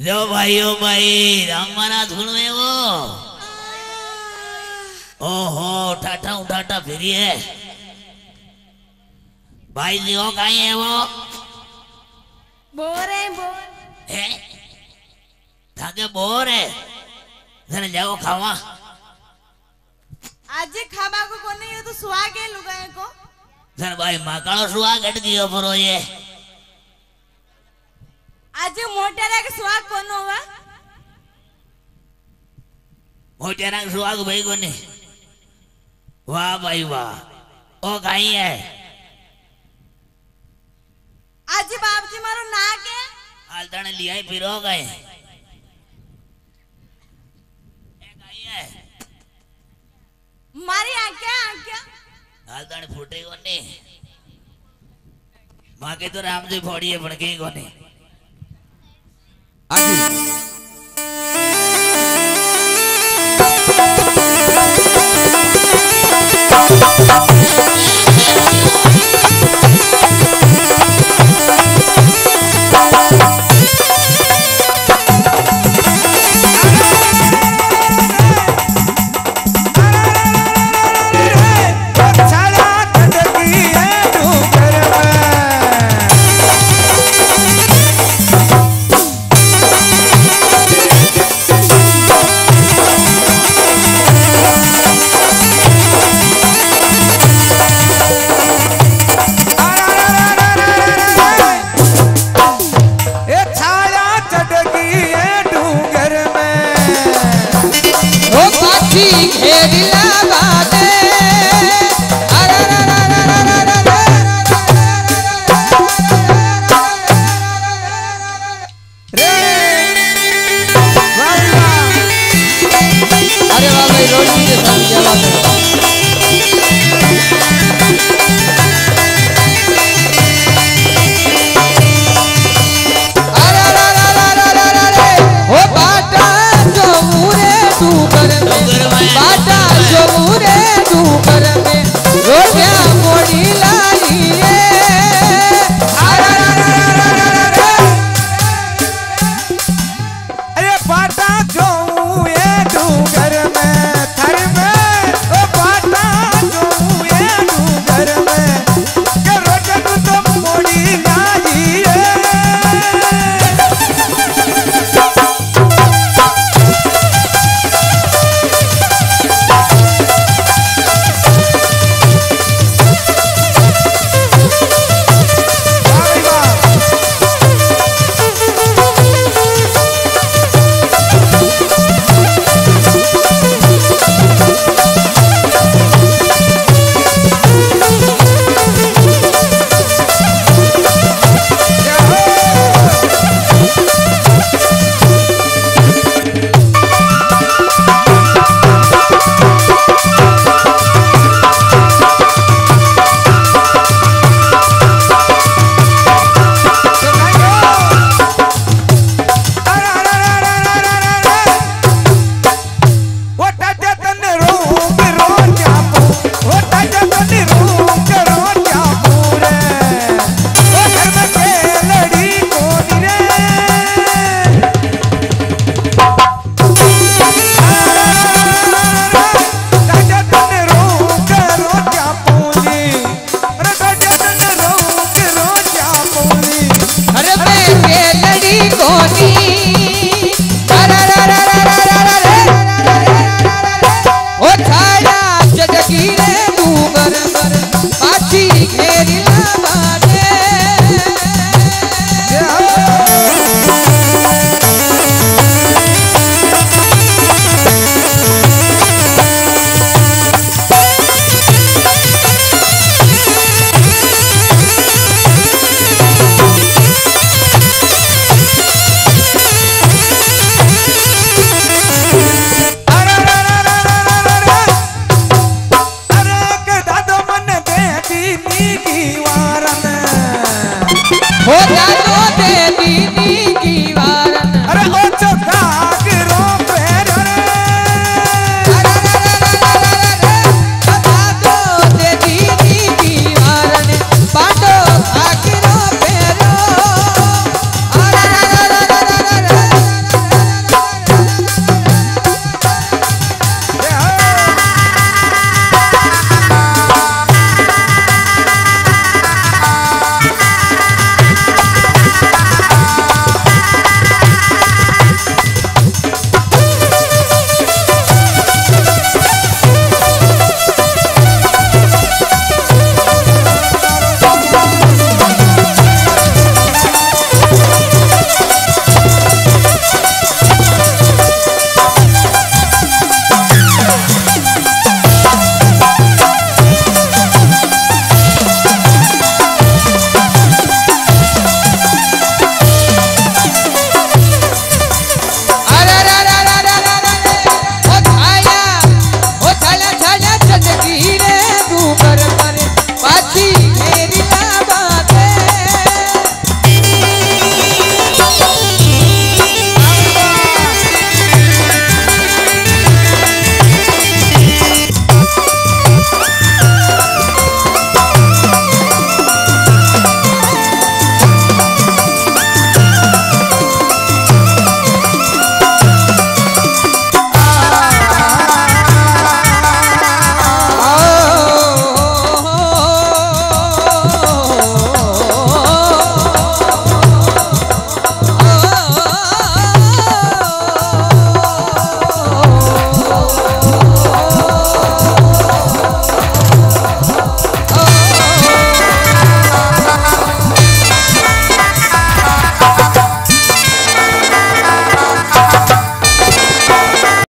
लो ओ भाई रामानाथ गुण में वो। ओहो टाटा उठाटा फिरी है। भाई जी वो कहीं है वो? बोर है बोर। है? ठाके बोर है। जन जाओ खावा। आज ये खावा को कोने यो तो सुहागे लुगाए को। जन भाई माकालो सुहागे हट परो ये। मोटेरा के सुहाग भाई को नहीं वाह भाई वाह ओ कहीं है आज बाप जी मारो ना के आलदाने लिया ही फिर हो गए मारी आँखें आँखें आलदाने फूटे को नहीं माँ के तो राम जी फोड़ी है बड़के नहीं